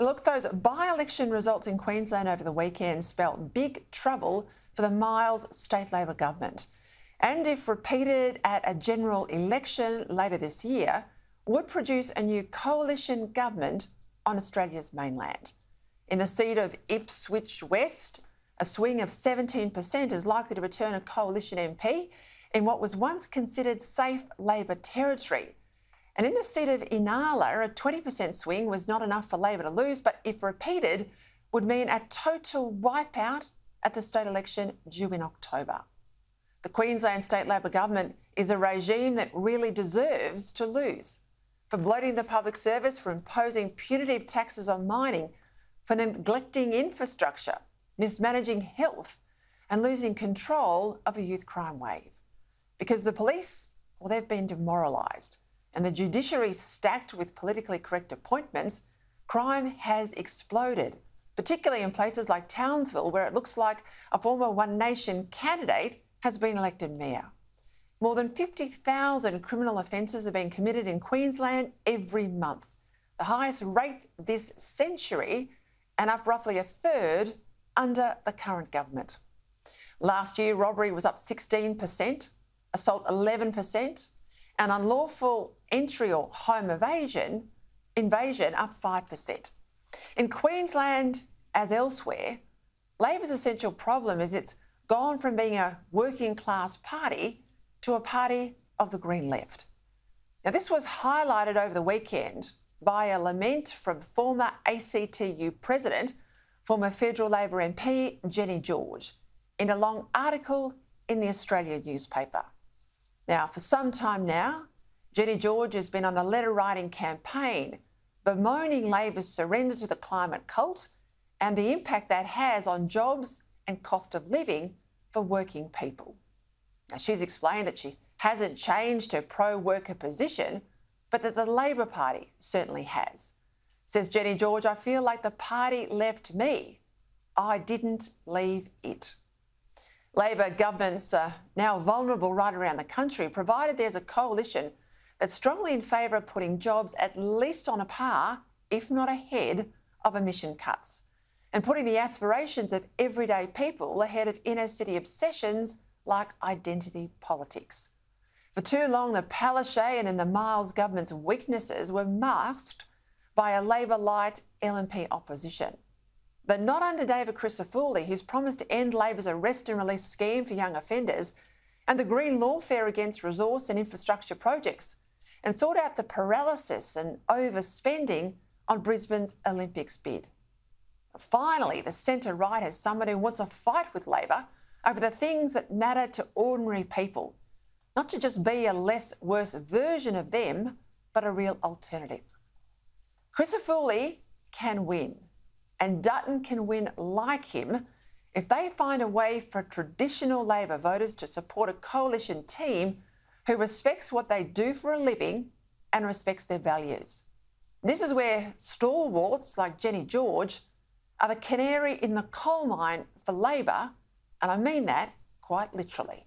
Look, those by election results in Queensland over the weekend spelt big trouble for the Miles state Labor government. And if repeated at a general election later this year, would produce a new coalition government on Australia's mainland. In the seat of Ipswich West, a swing of 17% is likely to return a coalition MP in what was once considered safe Labor territory. And in the seat of Inala, a 20% swing was not enough for Labor to lose, but if repeated, would mean a total wipeout at the state election due in October. The Queensland State Labor government is a regime that really deserves to lose. For bloating the public service, for imposing punitive taxes on mining, for neglecting infrastructure, mismanaging health, and losing control of a youth crime wave. Because the police, well, they've been demoralised, and the judiciary stacked with politically correct appointments, crime has exploded, particularly in places like Townsville, where it looks like a former One Nation candidate has been elected mayor. More than 50,000 criminal offences are being committed in Queensland every month, the highest rate this century, and up roughly a third under the current government. Last year, robbery was up 16%, assault 11%, and unlawful entry or home evasion, invasion up 5%. In Queensland, as elsewhere, Labor's essential problem is it's gone from being a working class party to a party of the Green Left. Now, this was highlighted over the weekend by a lament from former ACTU President, former federal Labor MP Jenny George, in a long article in the Australian newspaper. Now, for some time now, Jenny George has been on a letter writing campaign bemoaning Labor's surrender to the climate cult and the impact that has on jobs and cost of living for working people. Now, she's explained that she hasn't changed her pro worker position, but that the Labor Party certainly has. Says Jenny George, I feel like the party left me. I didn't leave it. Labor governments are now vulnerable right around the country, provided there's a coalition that's strongly in favour of putting jobs at least on a par, if not ahead, of emission cuts and putting the aspirations of everyday people ahead of inner city obsessions like identity politics. For too long, the Palaszczuk and the Miles government's weaknesses were masked by a Labor light LNP opposition. But not under David Crisafulli, who's promised to end Labor's arrest and release scheme for young offenders and the Green Lawfare against resource and infrastructure projects, and sort out the paralysis and overspending on Brisbane's Olympics bid. Finally, the centre right has someone who wants a fight with Labor over the things that matter to ordinary people, not to just be a less worse version of them, but a real alternative. Crisafulli can win, and Dutton can win like him if they find a way for traditional Labor voters to support a coalition team who respects what they do for a living and respects their values. This is where stalwarts like Jenny George are the canary in the coal mine for Labor, and I mean that quite literally.